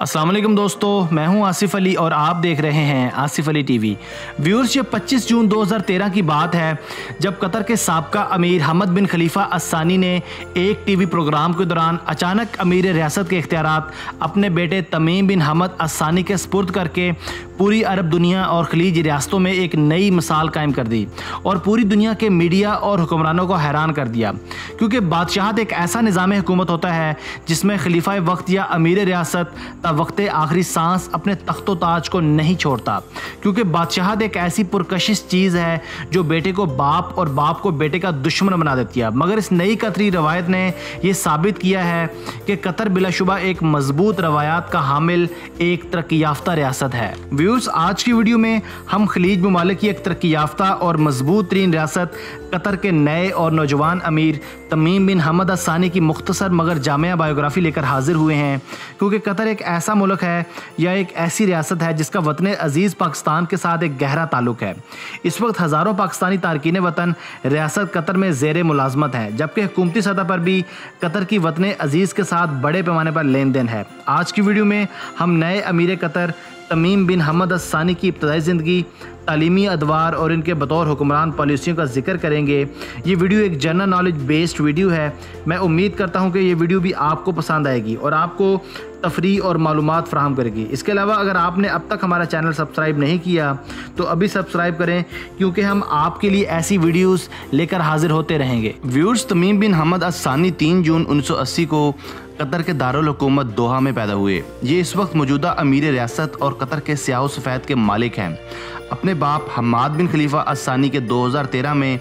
असलम दोस्तों, मैं हूँ आसिफ अली और आप देख रहे हैं आसिफ अली टीवी। व्यूअर्स, ये 25 जून 2013 की बात है, जब कतर के सबका अमीर हमद बिन खलीफा अस्सानी ने एक टीवी प्रोग्राम के दौरान अचानक अमीर रियासत के इख्तियार अपने बेटे तमीम बिन हमद अस्सानी के स्पुर्द करके पूरी अरब दुनिया और खलीज रियासतों में एक नई मिसाल कायम कर दी और पूरी दुनिया के मीडिया और हुक्मरानों को हैरान कर दिया। क्योंकि बादशाहत एक ऐसा निज़ाम हुकूमत होता है जिसमें खलीफा वक्त या अमीर रियासत वक्त आखिरी सांस अपने तख्तो ताज को नहीं छोड़ता। क्योंकि बादशाहत एक ऐसी पुरकशिश चीज़ है जो बेटे को बाप और बाप को बेटे का दुश्मन बना देती है। मगर इस नई कतरी रवायत ने यह साबित किया है कि कतर बिलाशुबा एक मज़बूत रवायात का हामिल एक तरक्की याफ्ता रियासत है। व्यूज़ आज की वीडियो में हम खलीज ममालिक की एक तरक्की याफ्ता और मज़बूत तरीन रियासत कतर के नए और नौजवान अमीर तमीम बिन हमद असानी की मुख्तसर मगर जामिया बायोग्राफी लेकर हाजिर हुए हैं। क्योंकि कतर एक ऐसा मुल्क है, या एक ऐसी रियासत है जिसका वतन अज़ीज़ पाकिस्तान के साथ एक गहरा ताल्लुक है। इस वक्त हज़ारों पाकिस्तानी तारकिन वतन रियासत कतर में जेर मुलाजमत है, जबकि हुकूमती सतह पर भी कतर की वतन अज़ीज़ के साथ बड़े पैमाने पर लेन देन है। आज की वीडियो में हम नए अमीर कतर तमीम बिन हमद असानी की इब्तदाई ज़िंदगी, तालीमी अदवार और इनके बतौर हुक्मरान पॉलिसियों का ज़िक्र करेंगे। ये वीडियो एक जनरल नॉलेज बेस्ड वीडियो है। मैं उम्मीद करता हूँ कि ये वीडियो भी आपको पसंद आएगी और आपको तफरी और मालूम फ्राहम करेगी। इसके अलावा अगर आपने अब तक हमारा चैनल सब्सक्राइब नहीं किया तो अभी सब्सक्राइब करें, क्योंकि हम आपके लिए ऐसी वीडियोस लेकर हाजिर होते रहेंगे। व्यूर्स तमीम बिन हमद असानी तीन जून उन्नीस को कतर के दारकूमत दोहा में पैदा हुए। ये इस वक्त मौजूदा अमीर रियासत और कतर के स्याह सफ़ेद के मालिक हैं। अपने बाप हमाद बिन खलीफा असानी के 2013 में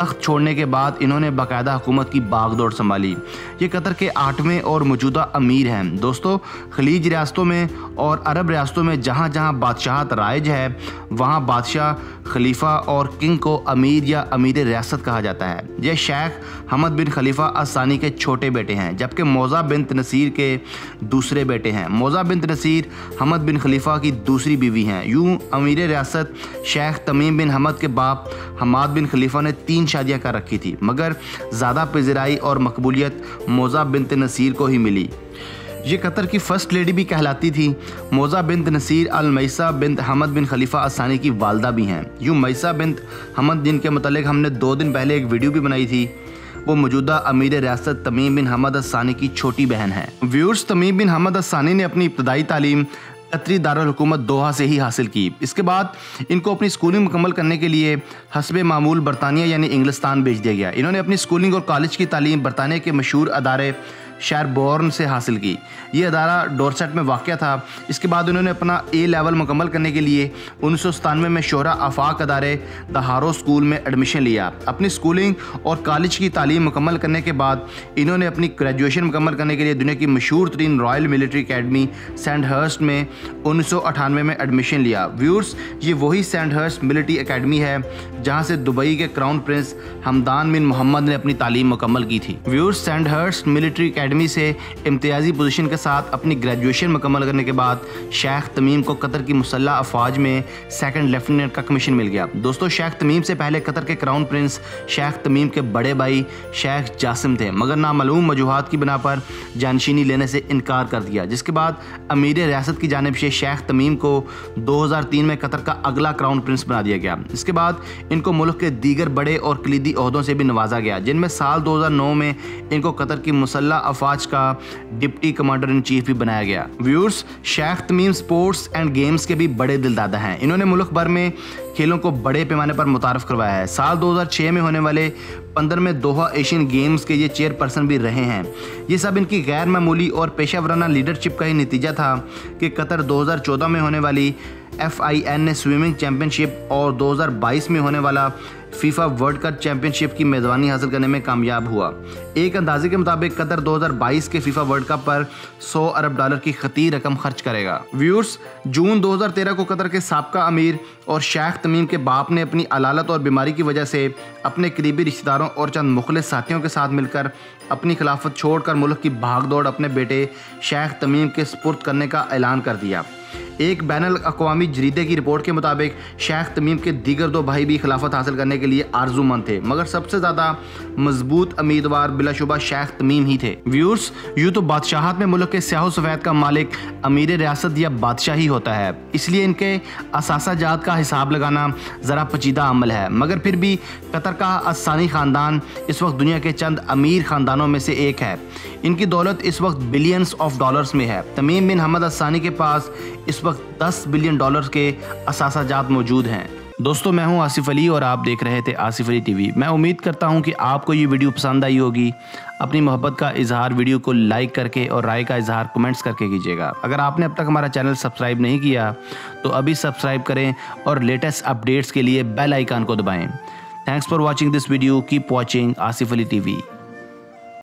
तख्त छोड़ने के बाद इन्होंने बाकायदा हुकूमत की बागदौड़ संभाली। ये कतर के आठवें और मौजूदा अमीर हैं। दोस्तों, खलीज रियासतों में और अरब रियासतों में जहाँ जहाँ बादशाहत राइज है, वहाँ बादशाह खलीफा और किंग को अमीर या अमीर रियासत कहा जाता है। ये शेख हमद बिन खलीफा आसानी के छोटे बेटे हैं, जबकि मौज़ा बिन नसीर के दूसरे बेटे हैं। मौज़ा बिन नसीर हमद बिन खलीफा की दूसरी बीवी हैं। यूँ अमीर रियासत शेख तमीम बिन हमद के बाप हमाद बिन खलीफा ने तीन शादियाँ कर रखी थी, मगर ज़्यादा पजराई और मकबूलियत मौज़ा बिन नसीर को ही मिली। ये कतर की फ़र्स्ट लेडी भी कहलाती थी। मोज़ा बिनत नसीर अल मैसा बिनत हमद बिन खलीफ़ा आसानी की वालदा भी हैं। यूँ मैसा बिनत हमद जिनके मतलब हमने दो दिन पहले एक वीडियो भी बनाई थी। वो मौजूदा अमीर रियासत तमीम बिन हमद असानी की छोटी बहन है। व्यूर्स तमीम बिन हमद असानी ने अपनी इब्तदाई तालीम कतरी दारकूमत दोहा से ही हासिल की। इसके बाद इनको अपनी स्कूलिंग मुकम्मल करने के लिए हसब मामूल बरतानिया यानी इंग्लिस्तान भेज दिया गया। इन्होंने अपनी स्कूलिंग और कॉलेज की तालीम बरतानिया के मशहूर अदारे शहर बोर्न से हासिल की। ये अदारा डोरसेट में वाक़ था। इसके बाद उन्होंने अपना ए लेवल मुकम्मल करने के लिए उन्नीस में शोरा आफाक अदारे दहारो स्कूल में एडमिशन लिया। अपनी स्कूलिंग और कॉलेज की तालीम मुकम्मल करने के बाद इन्होंने अपनी ग्रेजुएशन मुकम्मल करने के लिए दुनिया की मशहूर तरीन royal military academy Sandhurst में उन्नीस में एडमिशन लिया। व्यूर्स ये वही सेंट हर्स्ट मिलिट्री अकेडमी है जहाँ से दुबई के crown prince Hamdan bin Mohammed ने अपनी तालीम मुकम्मल की थी। Viewers Sandhurst military academy से इम्तियाजी पोजीशन के साथ अपनी ग्रेजुएशन मुकम्मल करने के बाद शेख तमीम को कतर की मुसल्ह अफवाज में सेकंड लेफ्टिनेंट का कमीशन मिल गया। दोस्तों शेख तमीम से पहले कतर के क्राउन प्रिंस शेख तमीम के बड़े भाई शेख जासिम थे। मगर नामालूम वजूहत की बिना पर जानशीनी लेने से इनकार कर दिया। जिसके बाद अमीर रियासत की जानब से शेख तमीम को 2003 में कतर का अगला क्राउन प्रिंस बना दिया गया। इसके बाद इनको मुल्क के दीगर बड़े और कलीदी अहदों से भी नवाजा गया। जिनमें साल 2009 में इनको कतर की मुसल्ह अफवाज का डिप्टी कमांडर इन चीफ भी बनाया गया। Viewers Sheikh Tamim sports and games के भी बड़े दिलदादा हैं। इन्होंने मुल्क भर में खेलों को बड़े पैमाने पर मुतारफ़ करवाया है। साल 2006 में होने वाले पंद्रहवें दोहा एशियन गेम्स के ये चेयरपर्सन भी रहे हैं। ये सब इनकी गैर मामूली और पेशा वराना लीडरशिप का ही नतीजा था कि कतर 2014 में होने वाली F I N swimming championship और 2022 में होने वाला फीफा वर्ल्ड कप चैंपियनशिप की मेज़बानी हासिल करने में कामयाब हुआ। एक अंदाजे के मुताबिक कतर 2022 के फीफा वर्ल्ड कप पर 100 अरब डॉलर की खती रकम खर्च करेगा। व्यूर्स जून 2013 को कतर के सबका अमीर और शेख तमीम के बाप ने अपनी अलालत और बीमारी की वजह से अपने करीबी रिश्तेदारों और चंद मुखलिस साथियों के साथ मिलकर अपनी खिलाफत छोड़कर मुल्क की भाग अपने बेटे शेख तमीम के स्पुर्द करने का ऐलान कर दिया। एक बैन अवी जरीदे की रिपोर्ट के मुताबिक, शेख तमीम के दीगर दो भाई भी खिलाफत हासिल करने के लिए आरजूमंद थे। मगर सबसे ज़्यादा मज़बूत उम्मीदवार बिलाशुबा शेख तमीम ही थे। व्यूर्स यूँ तो बादशाहत में मुल्क के स्याह सफ़ैद का मालिक अमीर रियासत या बादशाह ही होता है। इसलिए इनके असासा जात का हिसाब लगाना ज़रा पचीदा अमल है। मगर फिर भी कतर का असानी ख़ानदान इस वक्त दुनिया के चंद अमीर ख़ानदानों में से एक है। इनकी दौलत इस वक्त बिलियंस ऑफ़ डॉलर्स में है। तमीम बिन हमद असानी के पास इस वक्त 10 बिलियन डॉलर के असासा जात मौजूद हैं। दोस्तों, मैं हूँ आसिफ अली और आप देख रहे थे आसिफ अली टीवी। मैं उम्मीद करता हूँ कि आपको ये वीडियो पसंद आई होगी। अपनी मोहब्बत का इजहार वीडियो को लाइक करके और राय का इजहार कमेंट्स करके कीजिएगा। अगर आपने अब तक हमारा चैनल सब्सक्राइब नहीं किया तो अभी सब्सक्राइब करें और लेटेस्ट अपडेट्स के लिए बेल आइकान को दबाएँ। Thanks for watching this video keep watching Asif Ali TV.